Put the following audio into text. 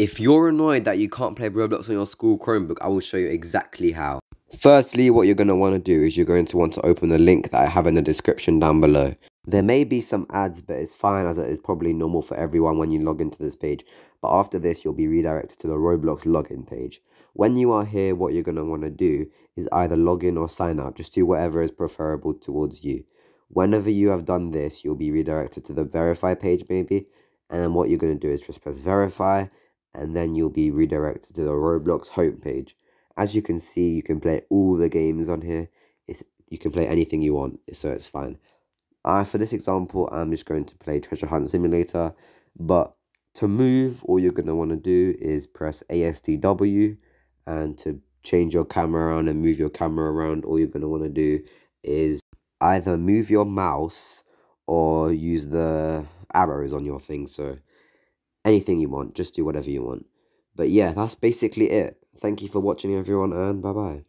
If you're annoyed that you can't play Roblox on your school Chromebook, I will show you exactly how. Firstly, what you're going to want to do is you're going to want to open the link that I have in the description down below. There may be some ads, but it's fine as it is probably normal for everyone when you log into this page. But after this, you'll be redirected to the Roblox login page. When you are here, what you're going to want to do is either log in or sign up. Just do whatever is preferable towards you. Whenever you have done this, you'll be redirected to the verify page maybe. And then what you're going to do is just press verify and then you'll be redirected to the Roblox homepage. As you can see, you can play all the games on here. It's you can play anything you want, so it's fine. Uh, for this example, I'm just going to play Treasure Hunt Simulator, but to move, all you're going to want to do is press ASDW, and to change your camera around and move your camera around, all you're going to want to do is either move your mouse or use the arrows on your thing. So anything you want. Just do whatever you want. But yeah, that's basically it. Thank you for watching, everyone, and bye bye.